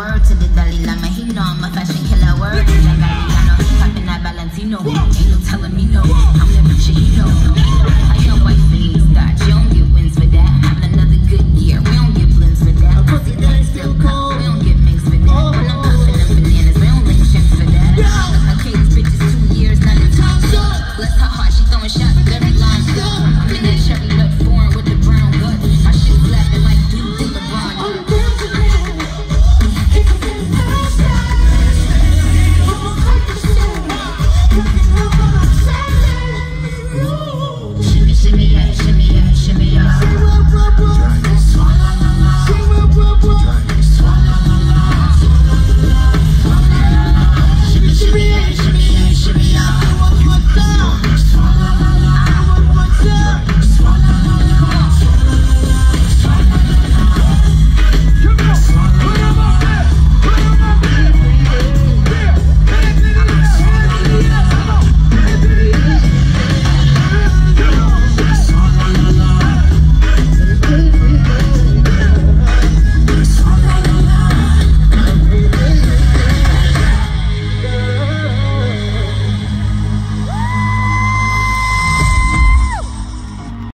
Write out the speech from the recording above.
word to the Dalai Lama. He know I'm a fashion killer. Word to Jack Galliano. He popping that Valentino. Ain't no telling me no. I'm the rich, you know. I your white face got you.